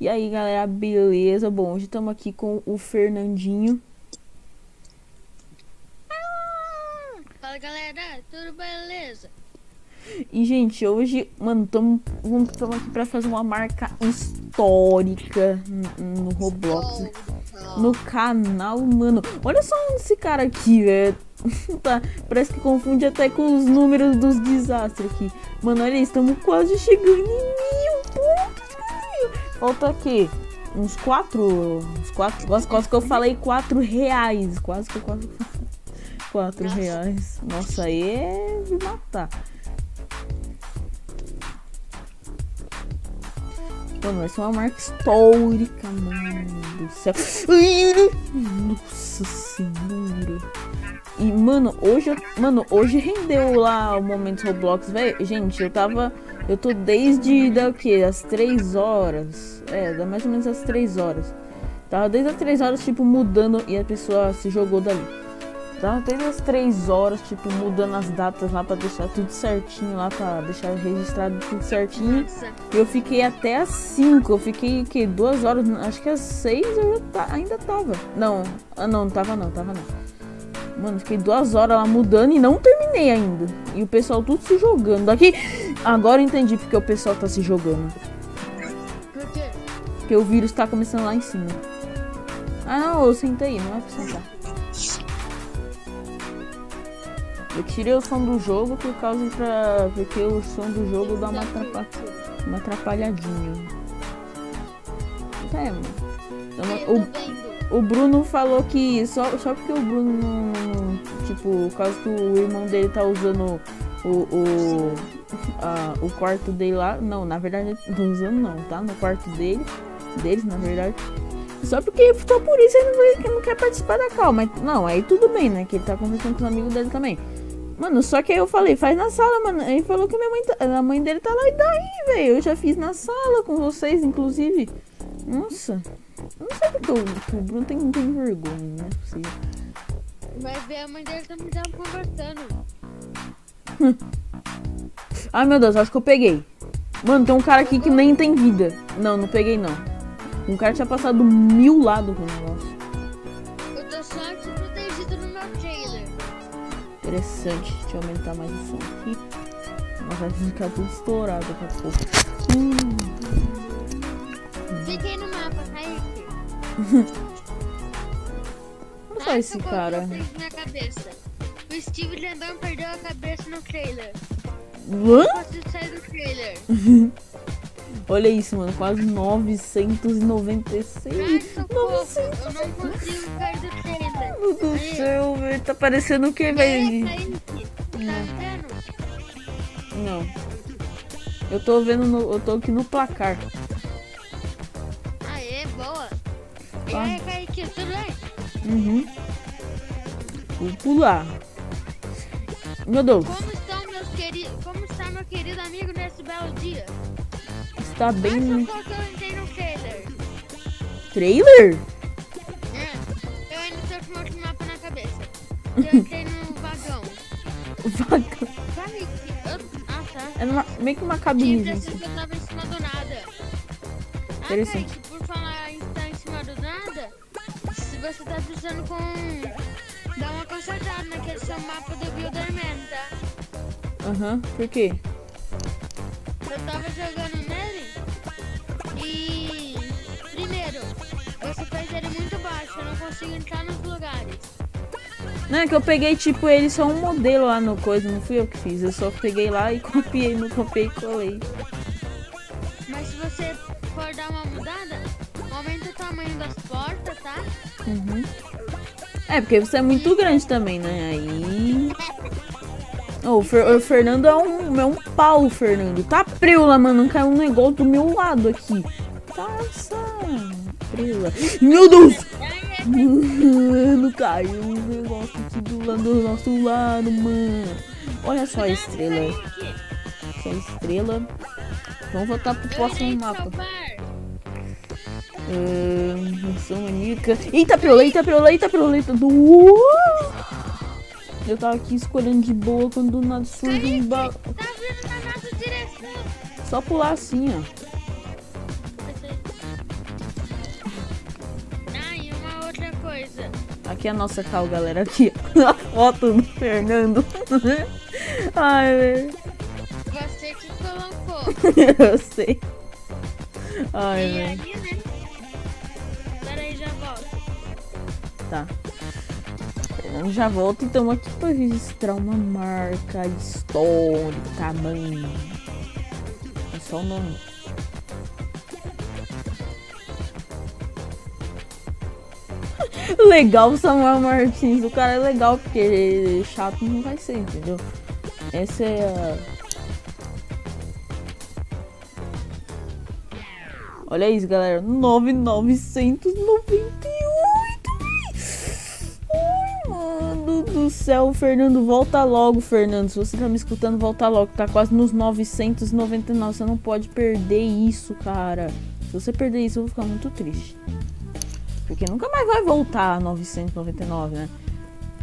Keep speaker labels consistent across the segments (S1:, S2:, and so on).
S1: E aí, galera, beleza? Bom, hoje estamos aqui com o Fernandinho.
S2: Fala galera, tudo beleza?
S1: E, gente, hoje, mano, estamos aqui pra fazer uma marca histórica no, no Roblox. No canal, mano. Olha só esse cara aqui, velho. tá, parece que confunde até com os números dos desastres aqui. Mano, olha, estamos quase chegando em mil pontos, Falta aqui uns quatro. Uns quatro. Quase, quase que eu falei quatro reais. Quase que eu quase. Quatro Nossa. reais. Nossa, aí é de matar. Mano, vai ser uma marca histórica, mano do céu. Nossa senhora. E, mano, hoje, mano, hoje rendeu lá o momento Roblox, velho. Gente, eu tava, eu tô desde, da o que, as 3 horas. É, da mais ou menos as 3 horas. Tava desde as 3 horas, tipo, mudando e a pessoa se jogou dali. Tava desde as 3 horas, tipo, mudando as datas lá pra deixar tudo certinho lá, pra deixar registrado tudo certinho. Eu fiquei até as 5, eu fiquei, que, duas horas, acho que às 6 eu ainda tava. Não, ah, não, tava não, tava não. Mano, fiquei duas horas lá mudando e não terminei ainda. E o pessoal tudo se jogando. Aqui, agora entendi porque o pessoal tá se jogando.
S2: Por quê?
S1: Porque o vírus tá começando lá em cima. Ah, não, eu sentei, não é pra sentar. Eu tirei o som do jogo por causa pra. Porque o som do jogo dá uma, atrapa... uma atrapalhadinha. É, mano. Então, o, o Bruno falou que só, só porque o Bruno não. Tipo, por causa que o irmão dele tá usando o. o a, o quarto dele lá. Não, na verdade não tá usando não, tá? No quarto dele. Deles, na verdade. Só porque só por isso ele não, não quer participar da calma. Não, aí tudo bem, né? Que ele tá conversando com os amigos dele também. Mano, só que aí eu falei, faz na sala, mano. Ele falou que minha mãe tá, a mãe dele tá lá e daí, velho. Eu já fiz na sala com vocês, inclusive. Nossa. Eu não sei porque o, o Bruno tem, tem vergonha, não é possível.
S2: Vai ver, a mãe dele também tava conversando.
S1: Ai, meu Deus, acho que eu peguei. Mano, tem um cara aqui que nem tem vida. Não, não peguei, não. Um cara tinha passado mil lados com o negócio. interessante. Deixa eu aumentar mais o som aqui. Mas vai ficar tudo estourado daqui a pouco.
S2: Hum. Fiquei no mapa, Kaique.
S1: Olha só esse cara.
S2: Na cabeça. O Steve Lendon perdeu a cabeça no trailer.
S1: Hã? Olha isso, mano. Quase 996.
S2: Ai, 900. Eu não consigo sair do trailer.
S1: Meu Deus do céu, velho. Tá parecendo o que, velho?
S2: Tá?
S1: Não. Eu tô vendo no, Eu tô aqui no placar.
S2: Aê, boa. E aí, Kaique, tudo bem?
S1: Uhum. Vou pular. Meu Deus.
S2: Como querido amigo nesse belo dia?
S1: tá bem.
S2: Mas qual que eu entrei no trailer?
S1: Trailer?
S2: É, eu ainda tô com outro mapa na cabeça. Eu entrei no vagão.
S1: Vagão?
S2: Sabe que. Eu... Ah, tá.
S1: É numa... meio que uma cabine.
S2: Tinha que eu tava em cima do nada. Ah. Kaique, por falar em estar em cima do nada, se você tá precisando com. Dá uma consertada naquele seu mapa do Builderman, tá?
S1: Aham, uhum. por quê?
S2: Eu tava jogando Você fez ele muito baixo, eu não consigo entrar nos lugares.
S1: Não, é que eu peguei, tipo, ele só um modelo lá no coisa, não fui eu que fiz. Eu só peguei lá e copiei, não copiei e colei.
S2: Mas se você for dar uma mudada, aumenta o tamanho das portas, tá?
S1: Uhum. É, porque você é muito grande também, né? Aí... Oh, o, Fer o Fernando é um, é um pau, Fernando. Tá preula, mano. Caiu um negócio do meu lado aqui. Nossa estrela. Meu Deus! Mano, caiu um negócio aqui do lado do nosso lado, mano. Olha só a estrela. Essa estrela. Vamos voltar pro próximo mapa. Uh, maníaca. Eita, peola, eita, peola, eita, peola, eita. Eu tava aqui escolhendo de boa quando do nada surge um ba...
S2: Tá vindo na nossa direção.
S1: Só pular assim, ó. Ah, e uma outra coisa. Aqui é a nossa cal, galera. Aqui, a foto do Fernando. Ai, velho.
S2: Você que colocou.
S1: Eu sei. Ai, velho.
S2: Né? Peraí, já volto.
S1: Tá. Já volta e estamos aqui para registrar uma marca histórica, mãe. É só o nome. Legal o Samuel Martins. O cara é legal porque chato não vai ser, entendeu? Essa é a. Olha isso, galera. 9,998. Céu. Fernando, volta logo, Fernando. Se você tá me escutando, volta logo. Tá quase nos 999. Você não pode perder isso, cara. Se você perder isso, eu vou ficar muito triste. Porque nunca mais vai voltar a 999, né?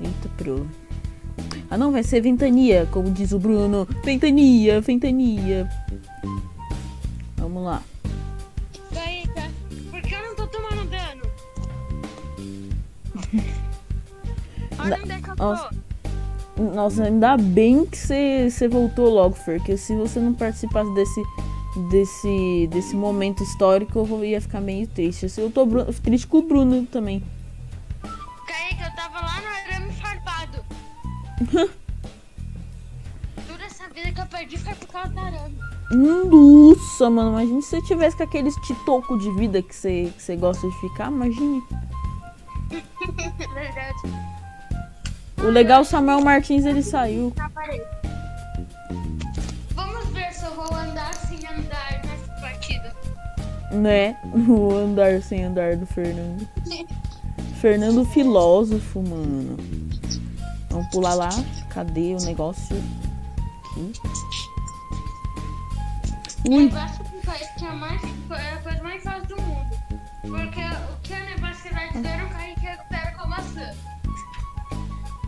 S1: Eita, pro. Ah, não, vai ser ventania, como diz o Bruno. Ventania, ventania. Vamos lá.
S2: Olha onde é que eu tô.
S1: Nossa. Nossa, ainda bem que você voltou logo, Fer. Porque se você não participasse desse, desse, desse momento histórico, eu ia ficar meio triste. Eu tô triste com o Bruno também.
S2: Kaique, eu tava lá no arame farpado. Toda essa vida que eu perdi foi por causa do arame.
S1: Nossa, mano, imagina se você tivesse com aqueles titoco de vida que você, que você gosta de ficar, imagine.
S2: Verdade.
S1: O legal, Samuel Martins, ele saiu.
S2: Parede. Vamos ver se eu vou andar sem andar nessa partida.
S1: Né? O andar sem andar do Fernando. Fernando filósofo, mano. Vamos pular lá. Cadê o negócio? Aqui. Ui,
S2: gosto de país que é, mais,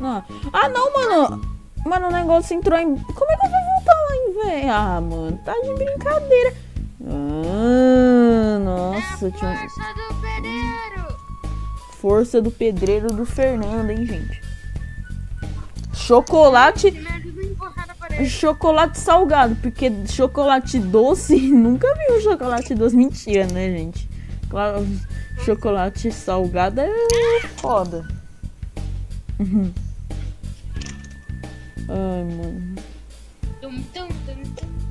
S1: não. Ah, não, mano. Mano, o negócio entrou em. Como é que eu vou voltar lá em véi? Ah, mano, tá de brincadeira. Ah, nossa, tinha
S2: força do pedreiro.
S1: força do pedreiro do Fernando, hein, gente? Chocolate. Chocolate salgado, porque chocolate doce, nunca vi um chocolate doce. Mentira, né, gente? Claro, chocolate salgado é foda. Uhum. Ai, mano.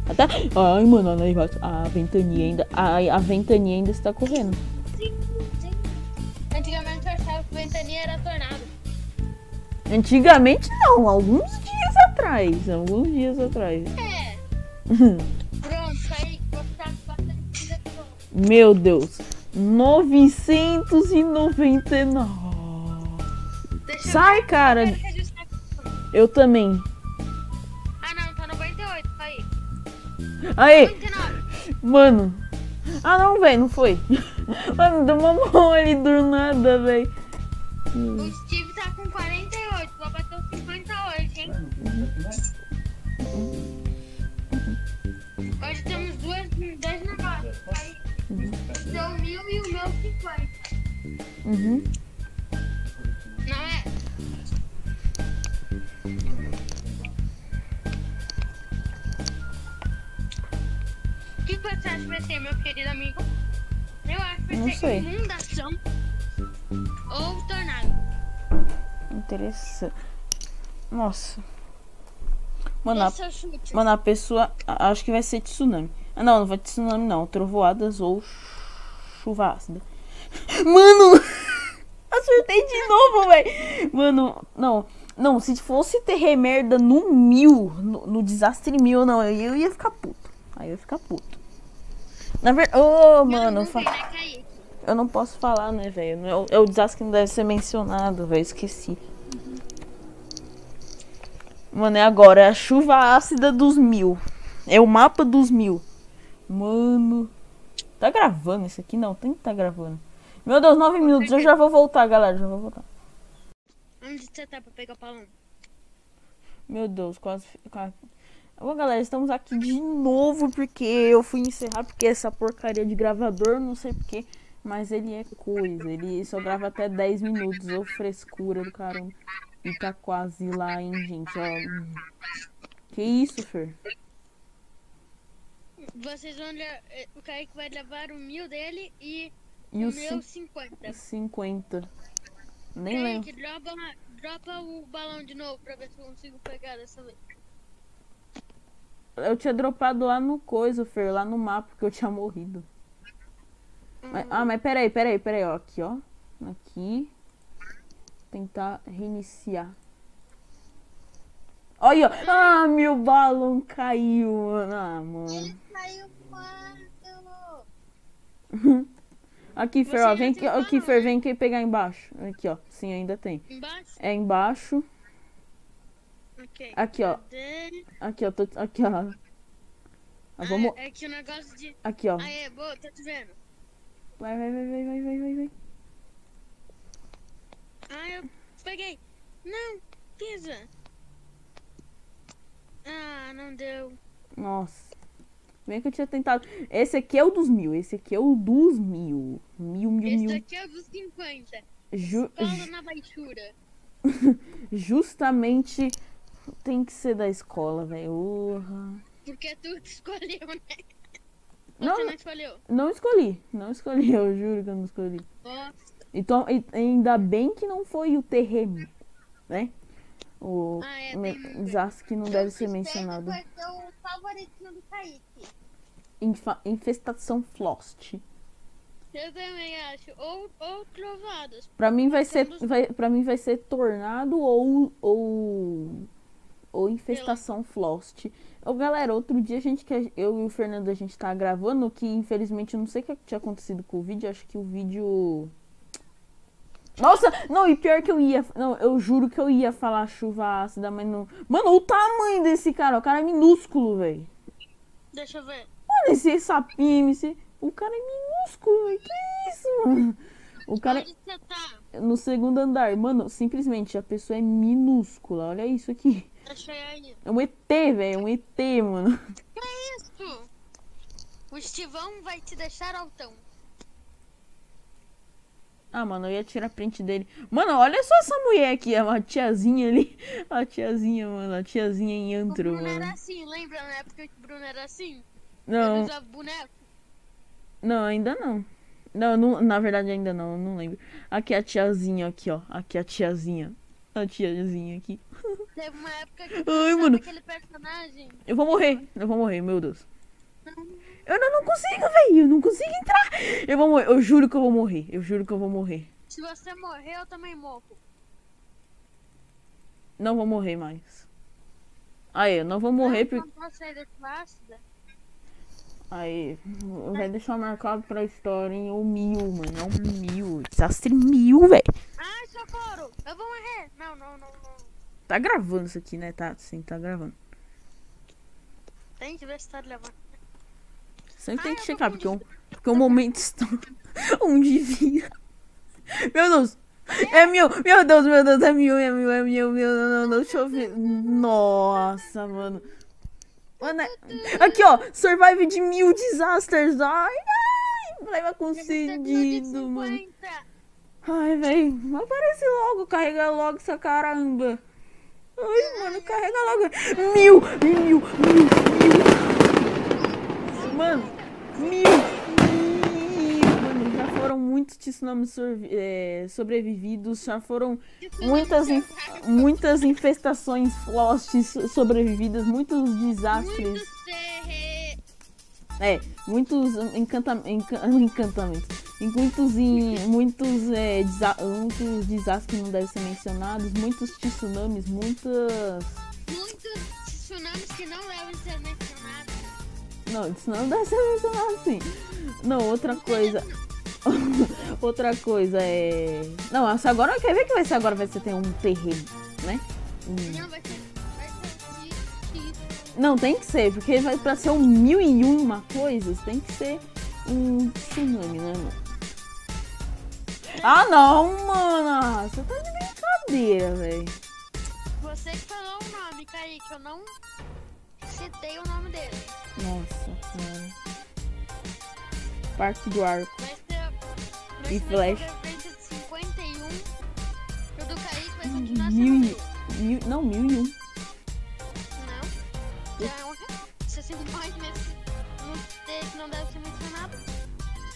S1: Até... Ai, mano, olha aí, a ventania ainda. Ai, a ventania ainda está correndo.
S2: Sim, sim. Antigamente eu achava que ventania era tornado.
S1: Antigamente não, alguns dias atrás. Alguns dias atrás.
S2: É. Pronto, aí de novo.
S1: Meu Deus. 999.
S2: Deixa eu
S1: Sai, cara.
S2: se registrar.
S1: Eu também.
S2: Aí, 99.
S1: mano. Ah, não, velho, não foi. Mano, deu uma mão ali do nada, velho.
S2: O Steve tá com 48, vou bater os 50 hoje, hein? Hoje temos duas, dois negócios. Aí, seu mil e o meu 50.
S1: Uhum.
S2: Não é? Que você acha que vai ser, meu querido amigo? Eu acho que vai
S1: Não
S2: ser
S1: sei.
S2: inundação ou tornado.
S1: Interessante. Nossa. Mano, a,
S2: Esse é o chute.
S1: mano, a pessoa. a- Acho que vai ser tsunami. Ah, não, não vai tsunami, não. Trovoadas ou chuva ácida. Mano! Acertei de novo, velho! Mano, não. Não, se fosse ter merda no mil, no, no desastre mil, não, eu, eu ia ficar puto. Aí eu ia ficar puto. Na verdade. Ô, mano,
S2: não
S1: fa-
S2: tem, né,
S1: eu não posso falar, né, velho? É, o- é o desastre que não deve ser mencionado, velho. Esqueci. Mano, é agora. É a chuva ácida dos mil. É o mapa dos mil. Mano. Tá gravando isso aqui? Não, tem que tá gravando. Meu Deus, nove minutos. Eu já vou voltar, galera. Já vou voltar.
S2: Onde você tá pra pegar o balão?
S1: Meu Deus, quase. quase. Bom, galera, estamos aqui de novo porque eu fui encerrar porque essa porcaria de gravador, não sei porque, Mas ele é coisa, ele só grava até 10 minutos, ou frescura do caramba. E tá quase lá, hein, gente, ó. Que isso, Fer?
S2: Vocês vão. eh, O Kaique vai levar o mil dele e,
S1: E
S2: o
S1: o
S2: meu
S1: cin-
S2: 50.
S1: 50. Nem lembro.
S2: Kaique, dropa, dropa o balão de novo pra ver se eu consigo pegar dessa vez.
S1: Eu tinha dropado lá no coisa, Fer, lá no mapa, porque eu tinha morrido. Mas- ah, mas peraí, peraí, peraí, ó. Aqui, ó. Aqui. Tentar reiniciar. Olha. Ah, meu balão caiu, mano. Ah, mano.
S2: Saiu quando?
S1: Aqui, Fer,
S2: Você
S1: ó. Vem aqui, aqui, Fer,
S2: né?
S1: vem aqui pegar embaixo. Aqui, ó. Sim, ainda tem.
S2: Embaixo?
S1: É embaixo.
S2: Ok.
S1: Aqui, ó.
S2: Cadê?
S1: Aqui, ó. Tô, aqui, ó. Ah, vamos.
S2: Ah, é que o negócio de.
S1: Aqui, ó.
S2: É, boa, tá te vendo?
S1: Vai, vai, vai, vai, vai, vai, vai, vai.
S2: Ah, eu peguei. Não, pisa. Ah, não deu.
S1: Nossa. Bem que eu tinha tentado. Esse aqui é o dos mil. Esse aqui é o dos mil. Mil, mil,
S2: Esse
S1: mil.
S2: daqui é o dos 50.
S1: Ju-
S2: Cola
S1: ju-
S2: na baixura.
S1: justamente tem que ser da escola, velho. Urra.
S2: Porque tu escolheu, né?
S1: Não,
S2: Você não escolheu.
S1: Não escolhi. Não escolhi. Eu juro que eu não escolhi. Então, ainda bem que não foi o terreno, né? O
S2: Ah, é, tem-
S1: desastre que não deve ser mencionado.
S3: Vai ser o favoritinho do Kaique.
S1: Infa- infestação Flost.
S2: Eu também acho. Ou, ou trovadas.
S1: Pra mim vai ser, vai, pra mim vai ser tornado ou ou ou infestação Flost. Ô, galera, outro dia a gente que eu e o Fernando a gente tá gravando que infelizmente eu não sei o que tinha acontecido com o vídeo, acho que o vídeo Nossa, não, e pior que eu ia, não, eu juro que eu ia falar chuva ácida, mas não. Mano, o tamanho desse cara, o cara é minúsculo, velho.
S2: Deixa eu ver.
S1: Olha esse sapinho, esse o cara é minúsculo, velho. Que isso, mano? O cara é
S2: tá?
S1: no segundo andar. Mano, simplesmente a pessoa é minúscula. Olha isso aqui.
S2: Achei aí.
S1: É um ET, velho. É um ET, mano.
S2: Que isso? O Estivão vai te deixar altão.
S1: Ah, mano, eu ia tirar print dele. Mano, olha só essa mulher aqui. É uma tiazinha ali. A tiazinha, mano. A tiazinha em
S2: O
S1: antro,
S2: Bruno era
S1: mano.
S2: assim, lembra na época que o Bruno era assim? Ele
S1: Não,
S2: usava boneco.
S1: não, ainda não. Não, não, na verdade ainda não, eu não lembro. Aqui a tiazinha, aqui, ó. Aqui a tiazinha. A tiazinha aqui.
S2: Teve uma época que
S1: Ai, mano.
S2: aquele personagem.
S1: Eu vou morrer, eu vou morrer, meu Deus. Eu não, não consigo, velho. Eu não consigo entrar. Eu vou morrer. Eu juro que eu vou morrer. Eu juro que eu vou morrer.
S2: Se você morrer, eu também morro.
S1: Não vou morrer mais. Aí, eu não vou morrer porque.
S2: Não posso sair desse ácida.
S1: Aí, vai deixar marcado pra história, hein? O mil, mano. É um mil. Desastre mil, velho.
S2: Ai, socorro! Eu vou morrer! Não, não, não, não.
S1: Tá gravando isso aqui, né? Tá, sim, tá gravando.
S2: Tem que ver se tá levando.
S1: Sempre tem
S2: Ai,
S1: que checar, porque, o,
S2: confundindo.
S1: porque o momento está onde vira. Meu Deus! É mil! Meu Deus, meu Deus, é mil, é mil, é mil, meu, não, não, não, deixa eu ver. Nossa, mano. Mano, é- aqui, ó, survive de mil disasters. Ai, ai, leva concedido, mano.
S2: 50.
S1: Ai, velho, aparece logo, carrega logo essa caramba. Ai, mano, carrega logo. Mil, mil, mil, mil. Mano, mil, mil. Mano, já foram muitos tsunamis é, sobrevividos, já foram muitas, in- muitas infestações flostes sobrevividas, muitos desastres. É, muitos encanta, enca- encantamentos. E muitos, muitos, é, desa- muitos desastres que não devem ser mencionados, muitos tsunamis, muitas.
S2: Muitos tsunamis que não devem ser mencionados.
S1: Não, não deve ser mencionado assim. Não, outra coisa. outra coisa é. Não, agora quer ver que vai ser agora? Vai ser ter um terreno, né? Um-
S2: Não, vai ser... Vai ser...
S1: Não, tem que ser, porque vai pra ser um mil e uma coisas, tem que ser um tsunami, né, mano? Ah, não, mano! Você tá de brincadeira, velho.
S2: Você que falou o nome, Kaique. Eu não citei o nome dele.
S1: Nossa, cara. Parque do Arco.
S2: Vai ser... Esse
S1: Flash.
S2: daqui pra frente é de 51. O do Kaique vai continuar sendo
S1: Mil,
S2: mil.
S1: e- mil, não, mil e um.
S2: Não. Já é uma... Você sempre mais nesse... No texto não deve ser mencionado.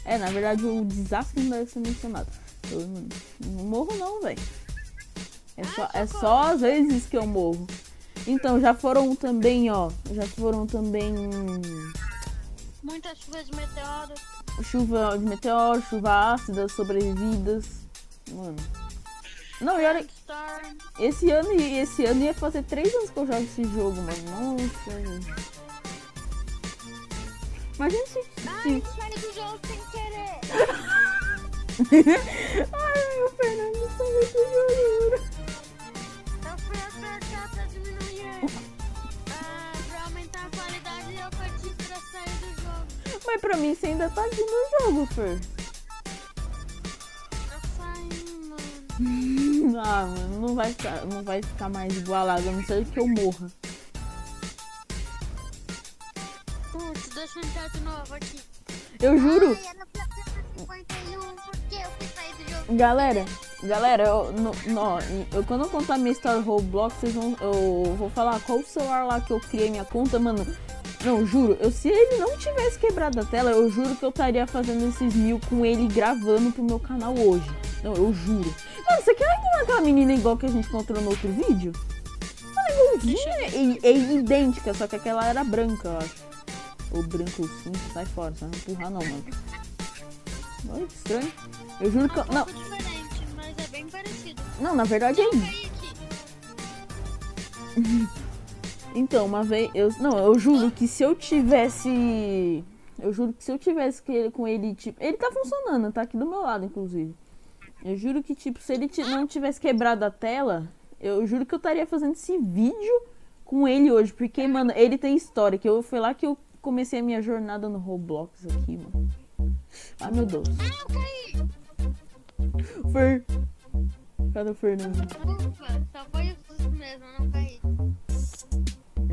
S1: É, na verdade o desastre não deve ser mencionado. Eu não, não morro não, velho. É só, é só às vezes que eu morro. Então, já foram também, ó. Já foram também
S2: Muitas chuvas de meteoro.
S1: chuva de meteoro, chuva ácida, sobrevividas. Mano. Não, e olha, esse ano, esse ano ia fazer três anos que eu jogo esse jogo, mano. Nossa. gente. Imagina se.
S2: Ai,
S1: se...
S2: saí do jogo sem querer.
S1: Ai, meu Fernando, tá muito jogando.
S2: Eu fui apertar pra diminuir. Ah, pra aumentar a qualidade eu parti pra sair do jogo.
S1: Mas pra mim você ainda tá aqui no jogo, Fer. Ah, mano, não vai ficar, não vai ficar mais igualado, a não ser que eu morra.
S2: Putz, deixa eu entrar de novo aqui.
S1: Eu juro,
S3: Ai,
S1: galera, galera, eu, no, no, eu quando eu contar minha história Roblox, vocês vão, eu vou falar qual o celular lá que eu criei minha conta, mano. Não, juro, eu, se ele não tivesse quebrado a tela, eu juro que eu estaria fazendo esses mil com ele gravando pro meu canal hoje. Não, eu juro. Mano, você quer com aquela menina igual que a gente encontrou no outro vídeo? Ela é igualzinha, é, é idêntica, só que aquela era branca, eu acho. Ou branco cinza, sai fora, só não empurrar não, mano. Olha que estranho. Eu juro que
S2: É
S1: eu. Não,
S2: diferente, mas é bem parecido.
S1: não, na verdade é. Então, uma vez. Eu, não, eu juro que se eu tivesse. Eu juro que se eu tivesse que ele- com ele, tipo. Ele tá funcionando, tá aqui do meu lado, inclusive. Eu juro que, tipo, se ele não tivesse quebrado a tela, eu juro que eu estaria fazendo esse vídeo com ele hoje. Porque, mano, ele tem história. Que eu, foi lá que eu comecei a minha jornada no Roblox aqui, mano. Ai, meu Deus.
S2: Eu caí.
S1: Fer. Cadê o Fernando?
S2: Ufa, só foi o susto mesmo, não caí.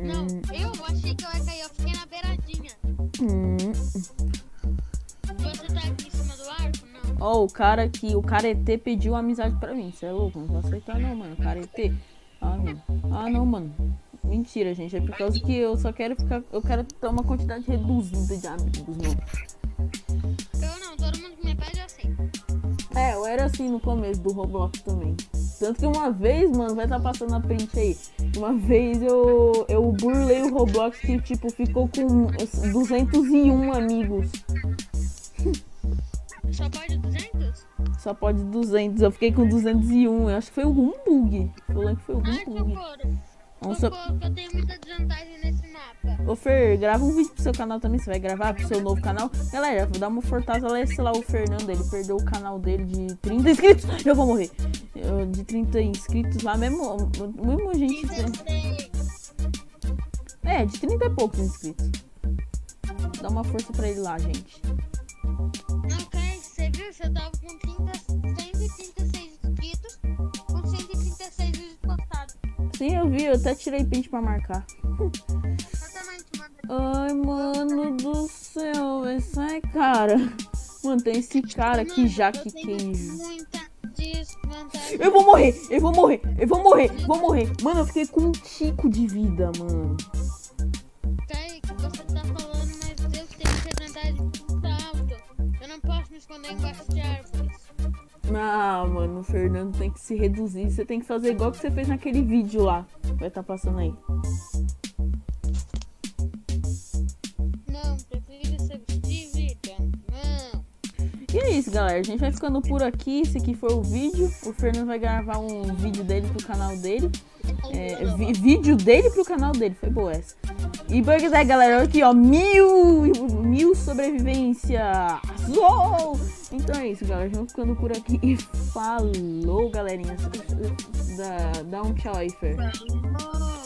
S2: Não,
S1: Hum,
S2: eu achei que eu ia cair, eu fiquei na beiradinha.
S1: hum.
S2: Você tá aqui em cima do arco? Não.
S1: Ó, o cara que. O caretê pediu amizade pra mim. Você é louco? Não vou aceitar não, mano. Caretê. Ah, não. Ah, não, mano. Mentira, gente. É por causa que eu só quero ficar. Eu quero ter uma quantidade reduzida de amigos, não. É, eu era assim no começo do Roblox também. Tanto que uma vez, mano, vai estar passando a print aí. Uma vez eu, eu burlei o Roblox que, tipo, ficou com 201 amigos.
S2: Só pode 200?
S1: Só pode 200. Eu fiquei com 201. Eu acho que foi algum bug. Eu lembro que foi algum
S2: Ai,
S1: bug.
S2: socorro.
S1: Só-
S2: Socorro, eu tenho muita desvantagem.
S1: Ô Fer, grava um vídeo pro seu canal também. Você vai gravar pro seu novo canal. Galera, vou dar uma fortaleza lá o Fernando. Ele perdeu o canal dele de 30 inscritos. Eu vou morrer. Eu- de 30 inscritos lá mesmo. Mesmo gente.
S2: 16.
S1: É, de 30 e poucos inscritos. Dá uma força pra ele lá, gente.
S2: Não, Kai, você viu? Você tava com 30, 136 inscritos, com 136 vídeos postados.
S1: Sim, eu vi. Eu até tirei print pra marcar.
S2: Mano.
S1: Do céu. Essa é cara. Mano, tem esse cara aqui, Queijo.
S2: muita desvantagem.
S1: Eu vou morrer, eu vou morrer, eu vou morrer, vou morrer. Mano, eu fiquei com um tico de vida, mano.
S2: Kaique, você tá falando, mas eu tenho alta. Eu não posso me esconder embaixo de árvores.
S1: Ah, mano, o Fernando tem que se reduzir. Você tem que fazer igual que você fez naquele vídeo lá. Vai estar passando aí. Isso, galera. A gente vai ficando por aqui. Esse aqui foi o vídeo. O Fernando vai gravar um vídeo dele pro canal dele. É, vídeo dele pro canal dele. Foi boa essa. E que tá, galera? Aqui, ó. Mil, mil sobrevivência. Então é isso, galera. Vamos ficando por aqui. E falou, galerinha. Dá, dá um tchau aí, Fer.
S2: Falou.